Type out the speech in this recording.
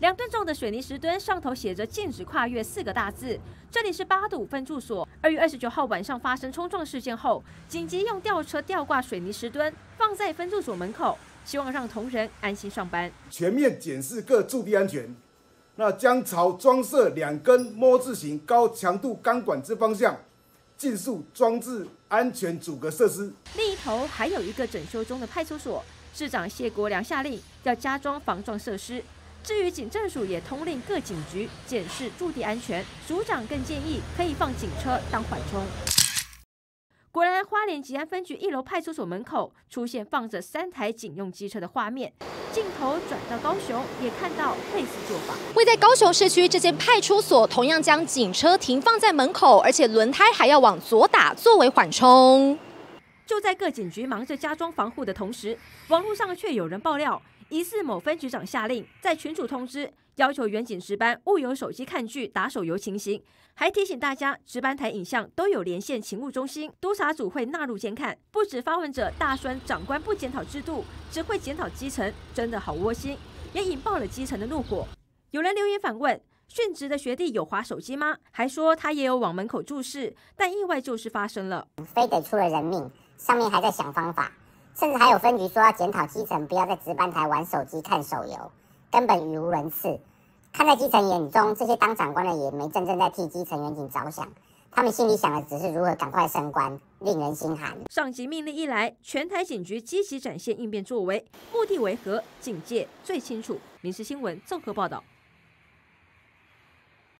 两吨重的水泥石墩上头写着“禁止跨越”四个大字。这里是八堵分驻所。二月二十九号晚上发生冲撞事件后，紧急用吊车吊挂水泥石墩放在分驻所门口，希望让同仁安心上班。全面检视各驻地安全，那将朝装设两根摸字形高强度钢管之方向，尽速装置安全阻隔设施。另一头还有一个整修中的派出所，市长谢国良下令要加装防撞设施。至于警政署也通令各警局检视驻地安全，署长更建议可以放警车当缓冲。果然，花莲吉安分局一楼派出所门口出现放着三台警用机车的画面。镜头转到高雄，也看到类似做法。位在高雄市区这间派出所，同样将警车停放在门口，而且轮胎还要往左打作为缓冲。就在各警局忙着加装防护的同时，网络上却有人爆料。疑似某分局长下令，在群主通知，要求远警值班勿用手机看剧、打手游情形，还提醒大家值班台影像都有连线勤务中心，督察组会纳入监看。不止发文者大酸长官不检讨制度，只会检讨基层，真的好窝心，也引爆了基层的怒火。有人留言反问：殉职的学弟有划手机吗？还说他也有往门口注视，但意外就是发生了，非得出了人命，上面还在想方法。甚至还有分局说要检讨基层，不要在值班台玩手机看手游，根本语无伦次。看在基层眼中，这些当长官的也没真正在替基层员警着想，他们心里想的只是如何赶快升官，令人心寒。上级命令一来，全台警局积极展现应变作为，目的为何？警界最清楚。民事新闻综合报道。